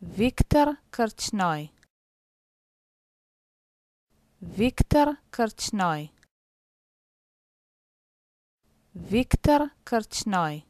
Viktor Kërçnoj Viktor Kërçnoj Viktor Kërçnoj